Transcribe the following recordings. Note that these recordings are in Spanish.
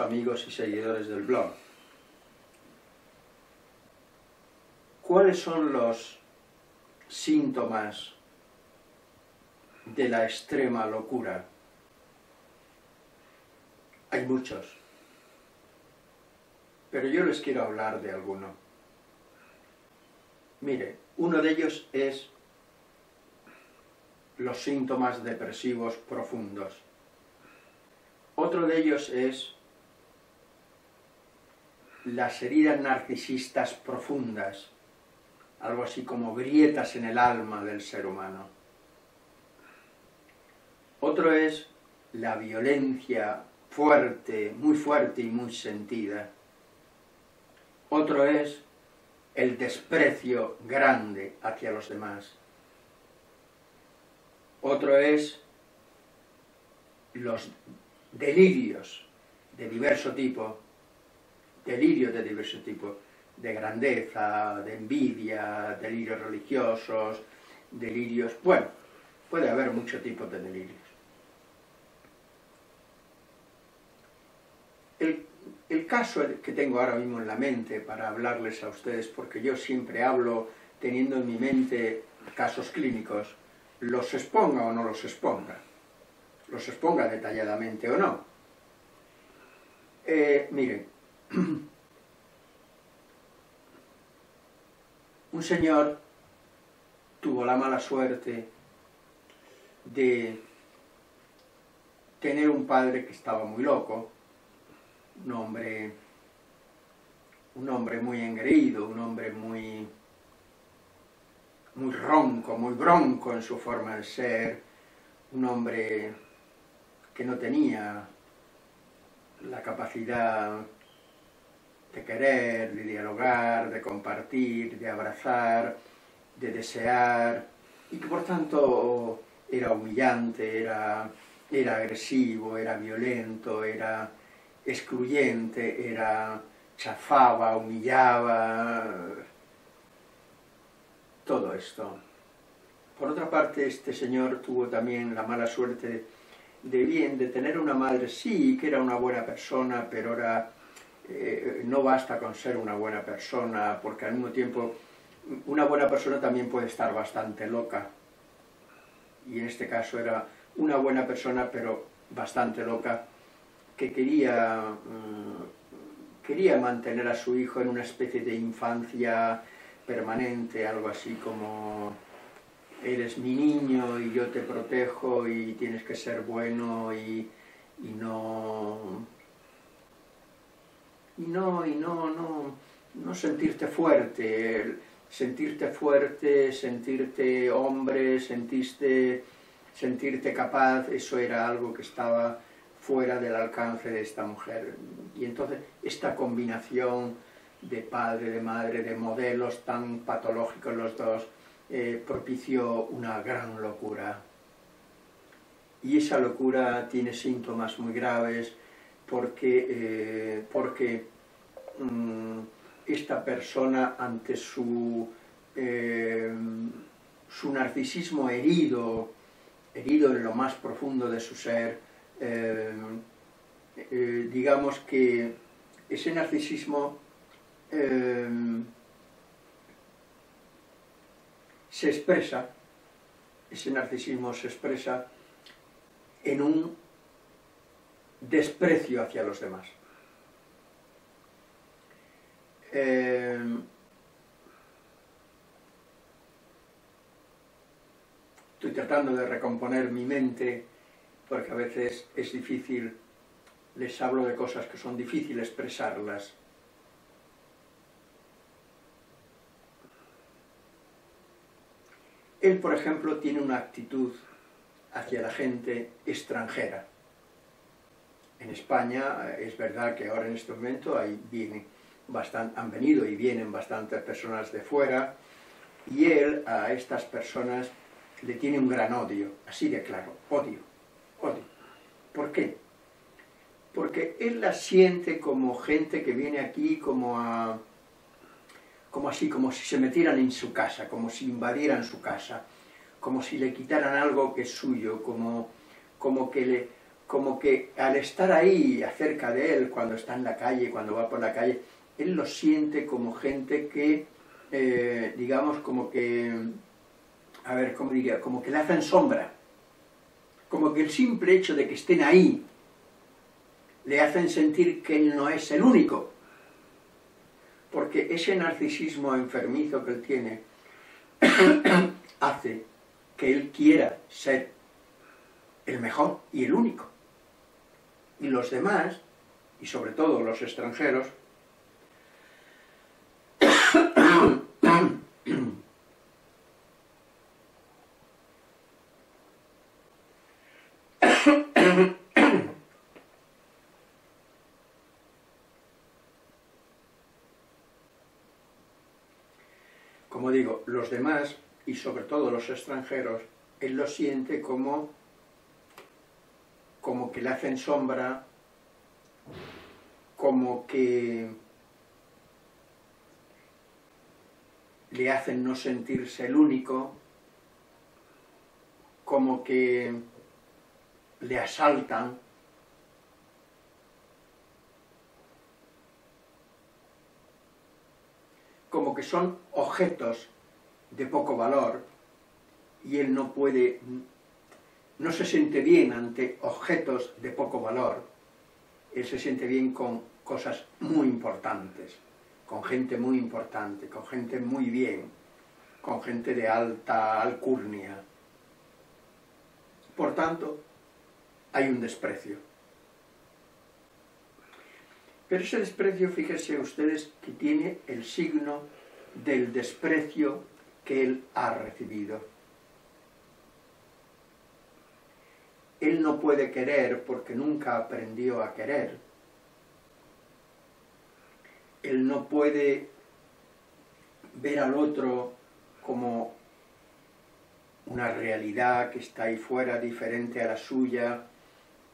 amigos y seguidores del blog. ¿Cuáles son los síntomas de la extrema locura? Hay muchos, pero yo les quiero hablar de alguno. Mire, uno de ellos es los síntomas depresivos profundos. Otro de ellos es las heridas narcisistas profundas, algo así como grietas en el alma del ser humano. Otro es la violencia fuerte, muy fuerte y muy sentida. Otro es el desprecio grande hacia los demás. Otro es los delirios de diverso tipo, delirios de diverso tipo, de grandeza, de envidia, delirios religiosos, delirios... Bueno, puede haber muchos tipos de delirios. El, el, caso que tengo ahora mismo en la mente para hablarles a ustedes, porque yo siempre hablo teniendo en mi mente casos clínicos, los exponga o no los exponga los exponga detalladamente o no. Eh, miren, un señor tuvo la mala suerte de tener un padre que estaba muy loco, un hombre, un hombre muy engreído, un hombre muy, muy ronco, muy bronco en su forma de ser, un hombre que no tenía la capacidad de querer, de dialogar, de compartir, de abrazar, de desear, y que por tanto era humillante, era, era agresivo, era violento, era excluyente, era chafaba, humillaba, todo esto. Por otra parte, este señor tuvo también la mala suerte de bien, de tener una madre, sí, que era una buena persona, pero ahora eh, no basta con ser una buena persona, porque al mismo tiempo una buena persona también puede estar bastante loca. Y en este caso era una buena persona, pero bastante loca, que quería, mm, quería mantener a su hijo en una especie de infancia permanente, algo así como eres mi niño y yo te protejo y tienes que ser bueno y, no... Y no, y no, no, no sentirte fuerte, sentirte fuerte, sentirte hombre, sentirte, sentirte capaz, eso era algo que estaba fuera del alcance de esta mujer. Y entonces esta combinación de padre, de madre, de modelos tan patológicos los dos, eh, propició una gran locura. Y esa locura tiene síntomas muy graves porque, eh, porque mm, esta persona ante su, eh, su narcisismo herido, herido en lo más profundo de su ser, digamos que ese narcisismo se expresa, ese narcisismo se expresa en un desprecio hacia los demás. Eh, estoy tratando de recomponer mi mente porque a veces es difícil, les hablo de cosas que son difíciles expresarlas Él, por ejemplo, tiene una actitud hacia la gente extranjera. En España eh, es verdad que ahora en este momento hay, han venido y vienen bastantes personas de fuera y él a estas personas le tiene un gran odio, así de claro, odio, odio. ¿Por qué? Porque él las siente como gente que viene aquí como a como así, como si se metieran en su casa, como si invadieran su casa, como si le quitaran algo que es suyo, como, como, que, le, como que al estar ahí, acerca de él, cuando está en la calle, cuando va por la calle, él lo siente como gente que, eh, digamos, como que, a ver, ¿cómo diría? Como que le hacen sombra. Como que el simple hecho de que estén ahí le hacen sentir que él no es el único. Porque ese narcisismo enfermizo que él tiene hace que él quiera ser el mejor y el único y los demás, y sobre todo los extranjeros, como digo, los demás, y sobre todo los extranjeros, él lo siente como como que le hacen sombra, como que le hacen no sentirse el único, como que le asaltan, como que son objetos de poco valor y él no puede no se siente bien ante objetos de poco valor, él se siente bien con cosas muy importantes, con gente muy importante, con gente muy bien, con gente de alta alcurnia. Por tanto, hay un desprecio. Pero ese desprecio, fíjense ustedes, que tiene el signo del desprecio que él ha recibido. Él no puede querer porque nunca aprendió a querer. Él no puede ver al otro como una realidad que está ahí fuera, diferente a la suya,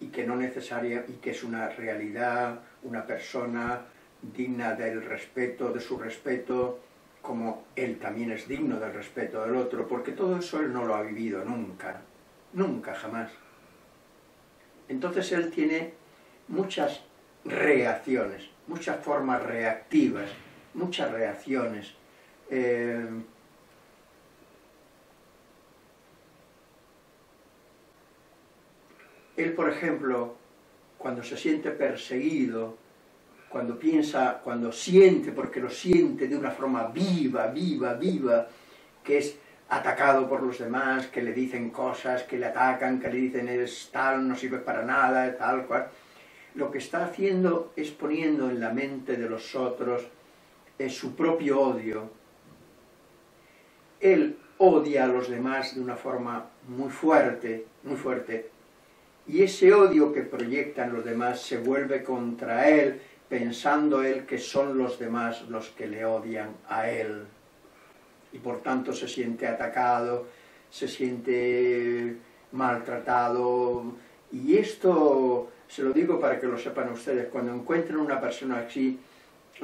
y que no necesaria, y que es una realidad, una persona digna del respeto, de su respeto, como él también es digno del respeto del otro, porque todo eso él no lo ha vivido nunca, nunca jamás. Entonces él tiene muchas reacciones, muchas formas reactivas, muchas reacciones. Eh, él, por ejemplo, cuando se siente perseguido, cuando piensa, cuando siente, porque lo siente de una forma viva, viva, viva, que es atacado por los demás, que le dicen cosas, que le atacan, que le dicen eres tal, no sirves para nada, tal cual. Lo que está haciendo es poniendo en la mente de los otros eh, su propio odio. Él odia a los demás de una forma muy fuerte, muy fuerte, y ese odio que proyectan los demás se vuelve contra él, pensando él que son los demás los que le odian a él y por tanto se siente atacado, se siente maltratado. Y esto se lo digo para que lo sepan ustedes, cuando encuentren una persona así,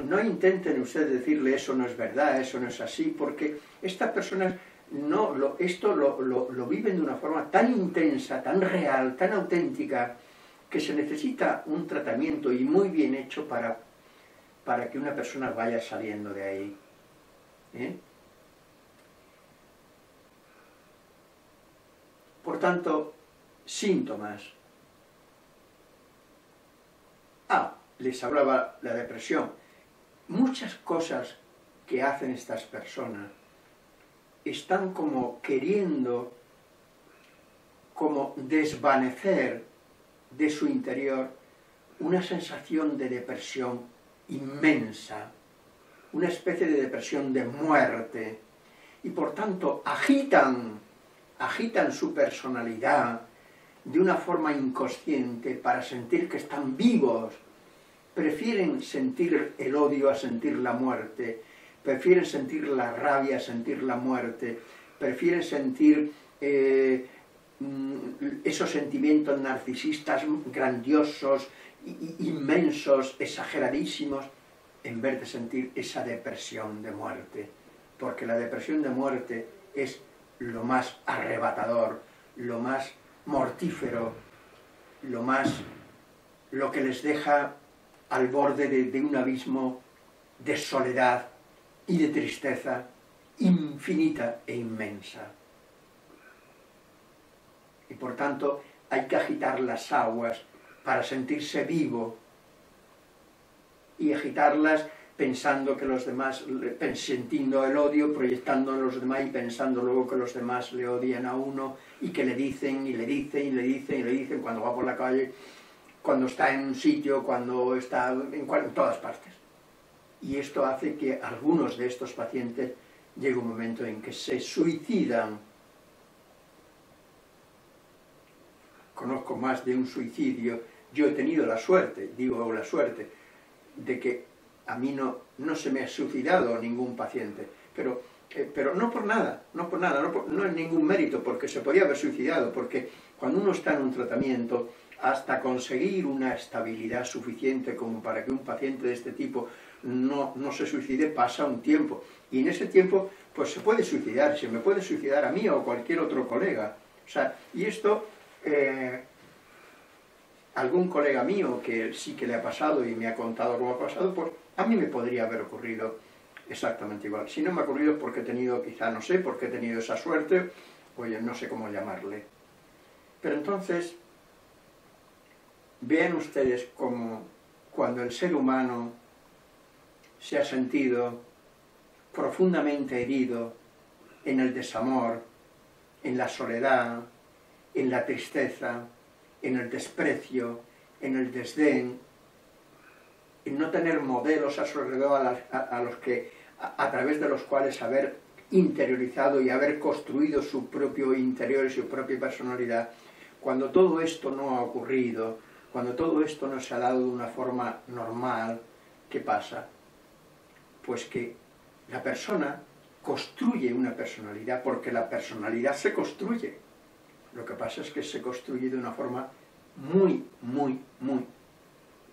no intenten ustedes decirle eso no es verdad, eso no es así, porque estas personas no, lo, esto lo, lo, viven de una forma tan intensa, tan real, tan auténtica, que se necesita un tratamiento y muy bien hecho para, para que una persona vaya saliendo de ahí. ¿eh? Tanto, síntomas. Ah, les hablaba la depresión. Muchas cosas que hacen estas personas están como queriendo como desvanecer de su interior una sensación de depresión inmensa, una especie de depresión de muerte, y por tanto agitan agitan su personalidad de una forma inconsciente para sentir que están vivos, prefieren sentir el odio a sentir la muerte, prefieren sentir la rabia a sentir la muerte, prefieren sentir eh, mm, esos sentimientos narcisistas grandiosos, inmensos, exageradísimos, en vez de sentir esa depresión de muerte. Porque la depresión de muerte es lo más arrebatador, lo más mortífero lo más, lo que les deja al borde de, un abismo de soledad y de tristeza infinita e inmensa. Y por tanto hay que agitar las aguas para sentirse vivo y agitarlas pensando que los demás, sintiendo el odio, proyectando en los demás y pensando luego que los demás le odian a uno y que le dicen y le dicen y le dicen y le dicen cuando va por la calle, cuando está en un sitio, cuando está en, en todas partes. Y esto hace que algunos de estos pacientes llegue un momento en que se suicidan. Conozco más de un suicidio. Yo he tenido la suerte, digo la suerte, de que a mí no, no se me ha suicidado ningún paciente, pero, eh, pero no por nada, no por nada, no, no es ningún mérito, porque se podía haber suicidado, porque cuando uno está en un tratamiento, hasta conseguir una estabilidad suficiente como para que un paciente de este tipo no, no se suicide, pasa un tiempo. Y en ese tiempo, pues se puede suicidar, se me puede suicidar a mí o a cualquier otro colega. O sea, y esto, eh, algún colega mío que sí que le ha pasado y me ha contado cómo ha pasado, pues a mí me podría haber ocurrido exactamente igual. Si no me ha ocurrido porque he tenido, quizá no sé, porque he tenido esa suerte, oye, no sé cómo llamarle. Pero entonces, vean ustedes cómo cuando el ser humano se ha sentido profundamente herido en el desamor, en la soledad, en la tristeza, en el desprecio, en el desdén, no tener modelos a su alrededor a, los que, a, través de los cuales haber interiorizado y haber construido su propio interior y su propia personalidad, cuando todo esto no ha ocurrido, cuando todo esto no se ha dado de una forma normal, ¿qué pasa? Pues que la persona construye una personalidad porque la personalidad se construye. Lo que pasa es que se construye de una forma muy, muy, muy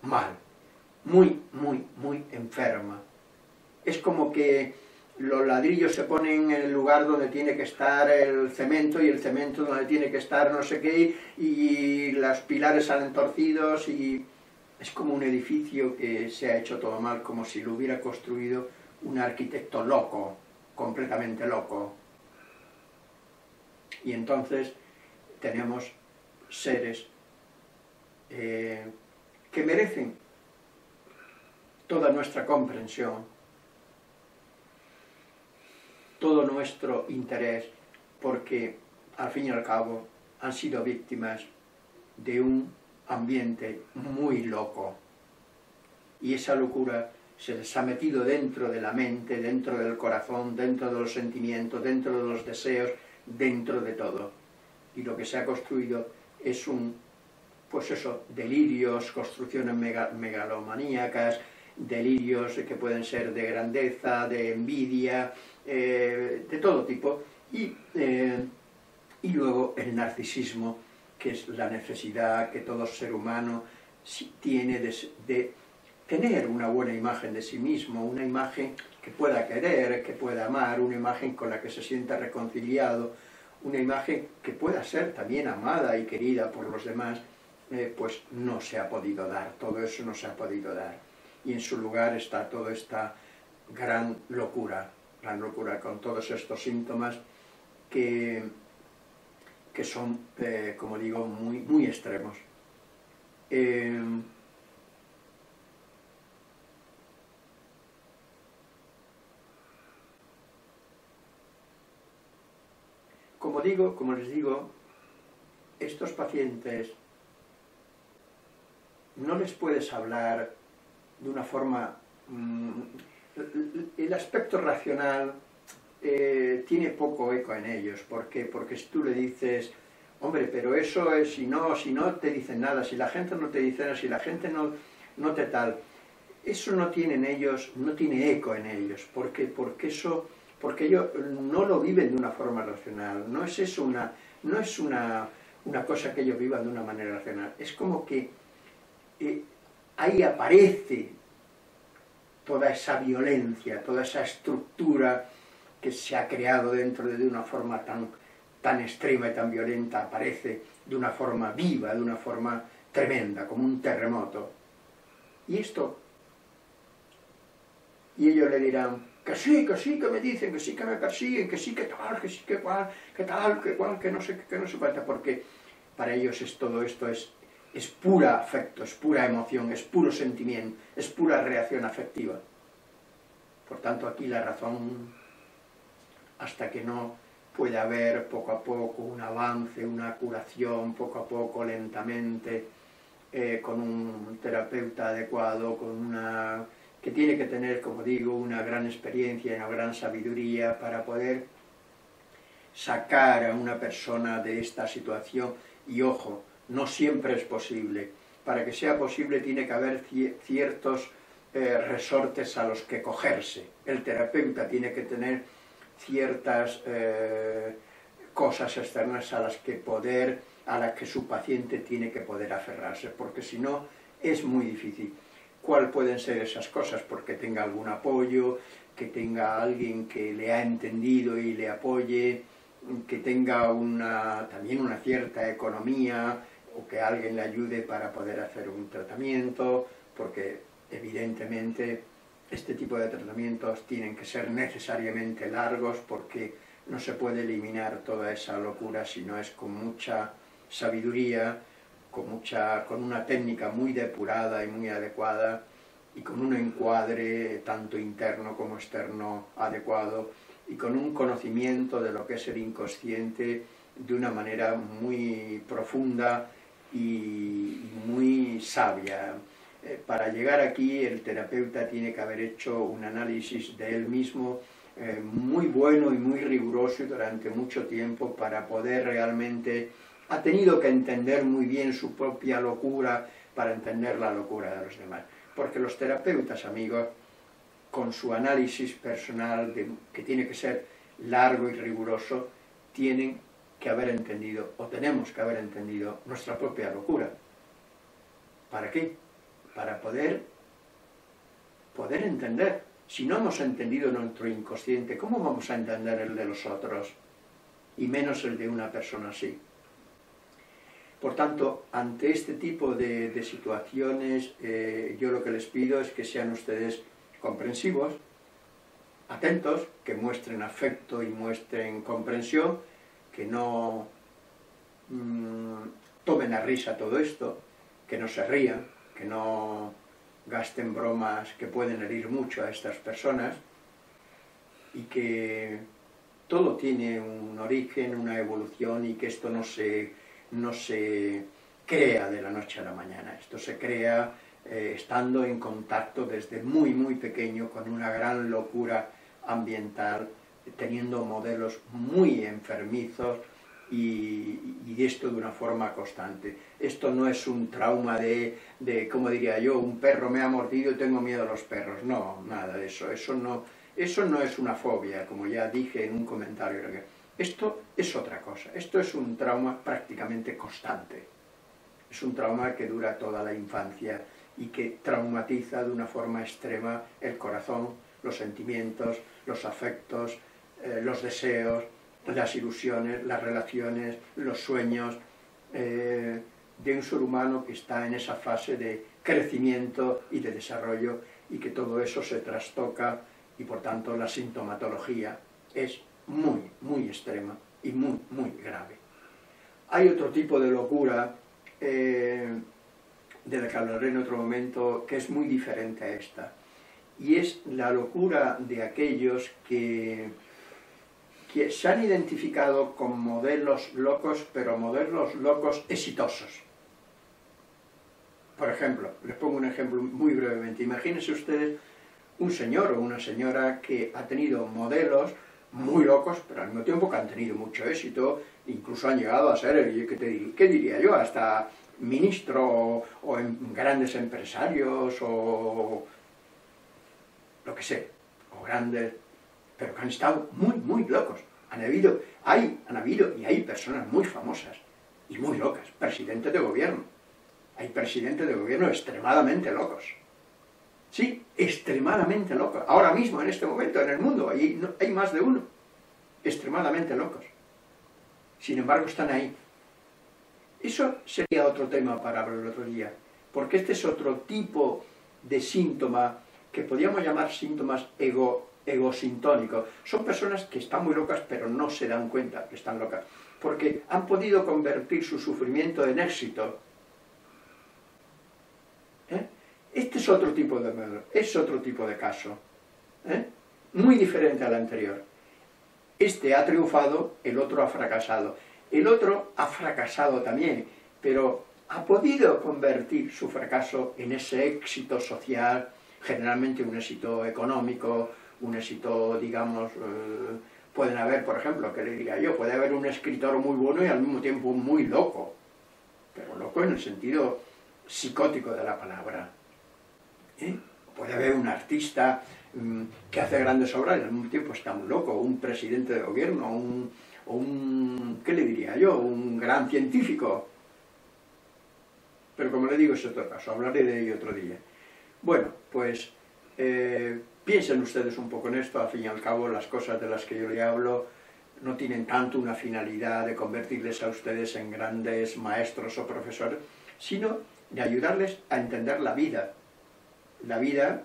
mal muy, muy, muy enferma. Es como que los ladrillos se ponen en el lugar donde tiene que estar el cemento y el cemento donde tiene que estar no sé qué y los pilares salen torcidos y es como un edificio que se ha hecho todo mal, como si lo hubiera construido un arquitecto loco, completamente loco. Y entonces tenemos seres eh, que merecen toda nuestra comprensión, todo nuestro interés, porque al fin y al cabo han sido víctimas de un ambiente muy loco. Y esa locura se les ha metido dentro de la mente, dentro del corazón, dentro de los sentimientos, dentro de los deseos, dentro de todo. Y lo que se ha construido es un, pues eso, delirios, construcciones megalomaníacas, delirios que pueden ser de grandeza, de envidia, eh, de todo tipo, y, eh, y luego el narcisismo, que es la necesidad que todo ser humano tiene de, tener una buena imagen de sí mismo, una imagen que pueda querer, que pueda amar, una imagen con la que se sienta reconciliado, una imagen que pueda ser también amada y querida por los demás, eh, pues no se ha podido dar, todo eso no se ha podido dar y en su lugar está toda esta gran locura, gran locura con todos estos síntomas que, que son, eh, como digo, muy, muy extremos. Eh, como digo, como les digo, estos pacientes no les puedes hablar de una forma... Mm, el aspecto racional eh, tiene poco eco en ellos. ¿Por qué? Porque si tú le dices, hombre, pero eso es, si no, si no te dicen nada, si la gente no te dice nada, si la gente no, no te tal, eso no tiene en ellos, no tiene eco en ellos. ¿Por qué? Porque eso, porque ellos no lo viven de una forma racional. No es eso una, no es una, una cosa que ellos vivan de una manera racional. Es como que eh, ahí aparece toda esa violencia, toda esa estructura que se ha creado dentro de una forma tan, tan extrema y tan violenta aparece de una forma viva, de una forma tremenda, como un terremoto. Y esto, y ellos le dirán, que sí, que sí, que me dicen, que sí, que me persiguen, que sí, que tal, que sí, que cual, que tal, que cual, que no sé, que no sé cuánta, porque para ellos es todo esto es, es pura afecto, es pura emoción, es puro sentimiento, es pura reacción afectiva. Por tanto, aquí la razón, hasta que no pueda haber poco a poco un avance, una curación, poco a poco, lentamente, eh, con un terapeuta adecuado, con una que tiene que tener, como digo, una gran experiencia y una gran sabiduría para poder sacar a una persona de esta situación. Y ojo, no siempre es posible. Para que sea posible tiene que haber ciertos eh, resortes a los que cogerse. El terapeuta tiene que tener ciertas eh, cosas externas a las que poder, a las que su paciente tiene que poder aferrarse, porque si no es muy difícil cuál pueden ser esas cosas, porque tenga algún apoyo, que tenga alguien que le ha entendido y le apoye, que tenga una, también una cierta economía, o que alguien le ayude para poder hacer un tratamiento, porque evidentemente este tipo de tratamientos tienen que ser necesariamente largos porque no se puede eliminar toda esa locura si no es con mucha sabiduría con, mucha, con una técnica muy depurada y muy adecuada y con un encuadre tanto interno como externo adecuado y con un conocimiento de lo que es el inconsciente de una manera muy profunda y muy sabia. Eh, para llegar aquí el terapeuta tiene que haber hecho un análisis de él mismo eh, muy bueno y muy riguroso durante mucho tiempo para poder realmente ha tenido que entender muy bien su propia locura para entender la locura de los demás. Porque los terapeutas, amigos, con su análisis personal, que tiene que ser largo y riguroso, tienen que haber entendido, o tenemos que haber entendido, nuestra propia locura. ¿Para qué? Para poder, poder entender. Si no hemos entendido nuestro inconsciente, ¿cómo vamos a entender el de los otros? Y menos el de una persona así. Por tanto, ante este tipo de, situaciones, eh, yo lo que les pido es que sean ustedes comprensivos, atentos, que muestren afecto y muestren comprensión, que no mm, tomen a risa todo esto, que no se rían, que no gasten bromas que pueden herir mucho a estas personas y que todo tiene un origen, una evolución y que esto no se no se crea de la noche a la mañana, esto se crea eh, estando en contacto desde muy muy pequeño con una gran locura ambiental, teniendo modelos muy enfermizos y, esto de una forma constante. Esto no es un trauma de, de, como diría yo, un perro me ha mordido y tengo miedo a los perros. No, nada de eso. Eso no, eso no es una fobia, como ya dije en un comentario. Esto es otra cosa, esto es un trauma prácticamente constante. Es un trauma que dura toda la infancia y que traumatiza de una forma extrema el corazón, los sentimientos, los afectos, eh, los deseos, las ilusiones, las relaciones, los sueños eh, de un ser humano que está en esa fase de crecimiento y de desarrollo y que todo eso se trastoca y por tanto la sintomatología es muy, muy extrema y muy, muy grave. Hay otro tipo de locura, eh, de la que hablaré en otro momento, que es muy diferente a esta, y es la locura de aquellos que, que se han identificado con modelos locos, pero modelos locos exitosos. Por ejemplo, les pongo un ejemplo muy brevemente. Imagínense ustedes un señor o una señora que ha tenido modelos muy locos, pero al mismo tiempo que han tenido mucho éxito, incluso han llegado a ser, ¿qué, diría yo?, hasta ministro o, en grandes empresarios o lo que sé, o grandes, pero que han estado muy, muy locos. Han habido, hay, han habido y hay personas muy famosas y muy locas, presidentes de gobierno. Hay presidentes de gobierno extremadamente locos Sí, extremadamente locos. Ahora mismo, en este momento, en el mundo, hay, hay más de uno. Extremadamente locos. sin embargo están ahí. Eso sería otro tema para hablar el otro día, porque este es otro tipo de síntoma que podríamos llamar síntomas ego, egosintónicos. Son personas que están muy locas pero no se dan cuenta que están locas, porque han podido convertir su sufrimiento en éxito. ¿Eh? Este es otro tipo de es otro tipo de caso, ¿eh? muy diferente al anterior. Este ha triunfado, el otro ha fracasado. El otro ha fracasado también, pero ha podido convertir su fracaso en ese éxito social, generalmente un éxito económico, un éxito, digamos, eh, pueden haber, por ejemplo, que le diría yo, puede haber un escritor muy bueno y al mismo tiempo muy loco, pero loco en el sentido psicótico de la palabra. ¿eh? Puede haber un artista mm, que hace grandes obras y al mismo tiempo está muy loco, un presidente de gobierno, un, un, ¿qué le diría yo?, un gran científico. Pero como le digo, es otro caso, hablaré de ello otro día. Bueno, pues eh, piensen ustedes un poco en esto, al fin y al cabo las cosas de las que yo le hablo no tienen tanto una finalidad de convertirles a ustedes en grandes maestros o profesores, sino de ayudarles a entender la vida, la vida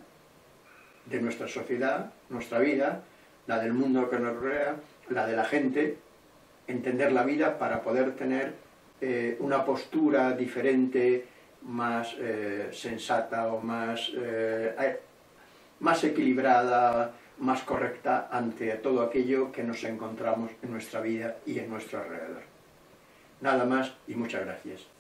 de nuestra sociedad, nuestra vida, la del mundo que nos rodea, la de la gente, entender la vida para poder tener eh, una postura diferente, más eh, sensata o más, eh, más equilibrada, más correcta ante todo aquello que nos encontramos en nuestra vida y en nuestro alrededor. Nada más y muchas gracias.